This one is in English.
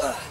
Ugh.